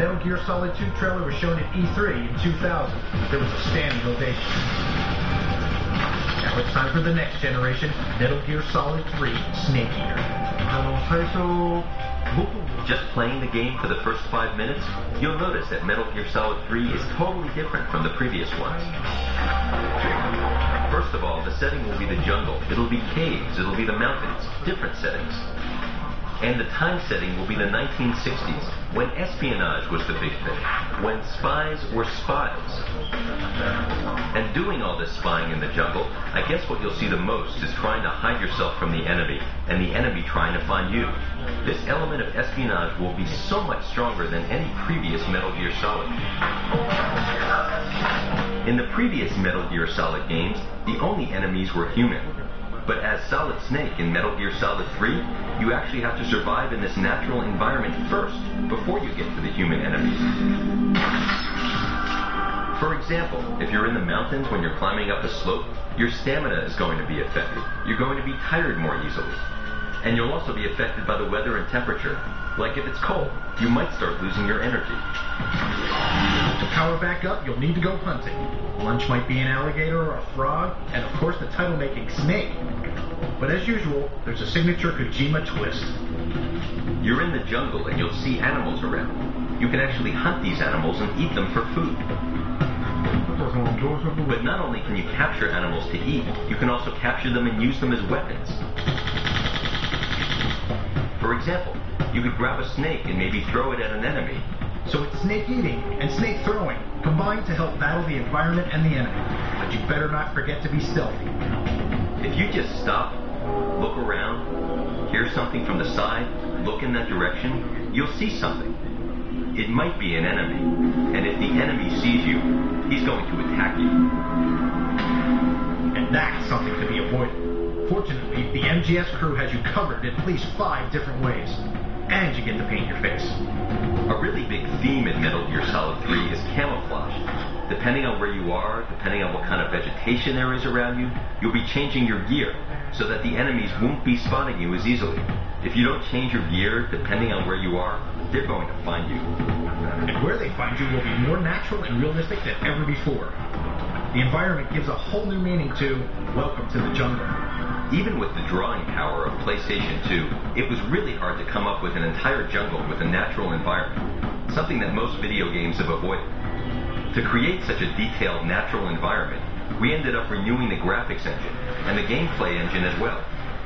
Metal Gear Solid 2 trailer was shown at E3 in 2000. There was a standing ovation. Now it's time for the next generation, Metal Gear Solid 3 Snake Eater. Just playing the game for the first five minutes, you'll notice that Metal Gear Solid 3 is totally different from the previous ones. First of all, the setting will be the jungle. It'll be caves. It'll be the mountains. Different settings. And the time setting will be the 1960s, when espionage was the big thing, when spies were spies. And doing all this spying in the jungle, I guess what you'll see the most is trying to hide yourself from the enemy, and the enemy trying to find you. This element of espionage will be so much stronger than any previous Metal Gear Solid. In the previous Metal Gear Solid games, the only enemies were human. But as Solid Snake in Metal Gear Solid 3, you actually have to survive in this natural environment first, before you get to the human enemies. For example, if you're in the mountains when you're climbing up a slope, your stamina is going to be affected. You're going to be tired more easily. And you'll also be affected by the weather and temperature. Like if it's cold, you might start losing your energy power back up, you'll need to go hunting. Lunch might be an alligator or a frog, and of course the title-making snake. But as usual, there's a signature Kojima twist. You're in the jungle and you'll see animals around. You can actually hunt these animals and eat them for food. But not only can you capture animals to eat, you can also capture them and use them as weapons. For example, you could grab a snake and maybe throw it at an enemy, so it's snake eating and snake throwing, combined to help battle the environment and the enemy. But you better not forget to be stealthy. If you just stop, look around, hear something from the side, look in that direction, you'll see something. It might be an enemy, and if the enemy sees you, he's going to attack you. And that's something to be avoided. Fortunately, the MGS crew has you covered in at least five different ways. And you get to paint your face. A really big theme in Metal Gear Solid 3 is camouflage. Depending on where you are, depending on what kind of vegetation there is around you, you'll be changing your gear so that the enemies won't be spotting you as easily. If you don't change your gear, depending on where you are, they're going to find you. And where they find you will be more natural and realistic than ever before. The environment gives a whole new meaning to Welcome to the Jungle. Even with the drawing power of PlayStation 2, it was really hard to come up with an entire jungle with a natural environment, something that most video games have avoided. To create such a detailed natural environment, we ended up renewing the graphics engine and the gameplay engine as well.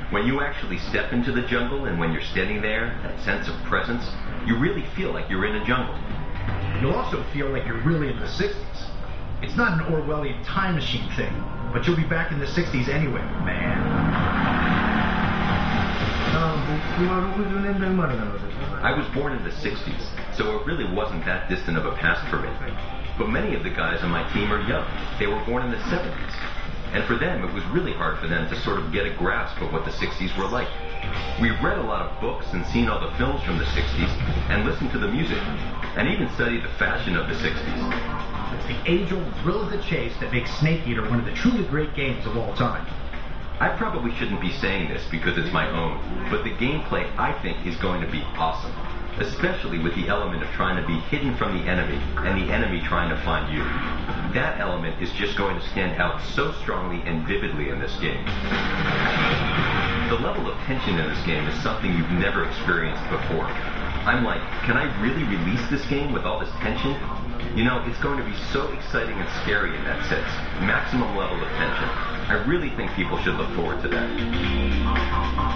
When you actually step into the jungle and when you're standing there, that sense of presence, you really feel like you're in a jungle. You'll also feel like you're really in the 60s. It's not an Orwellian time machine thing, but you'll be back in the 60s anyway, man. I was born in the 60s, so it really wasn't that distant of a past for me. But many of the guys on my team are young. They were born in the 70s. And for them, it was really hard for them to sort of get a grasp of what the 60s were like. We've read a lot of books and seen all the films from the 60s and listened to the music and even studied the fashion of the 60s. It's the age-old thrill of the chase that makes Snake Eater one of the truly great games of all time. I probably shouldn't be saying this because it's my own, but the gameplay I think is going to be awesome. Especially with the element of trying to be hidden from the enemy and the enemy trying to find you. That element is just going to stand out so strongly and vividly in this game. The level of tension in this game is something you've never experienced before. I'm like, can I really release this game with all this tension? You know, it's going to be so exciting and scary in that sense. Maximum level of tension. I really think people should look forward to that.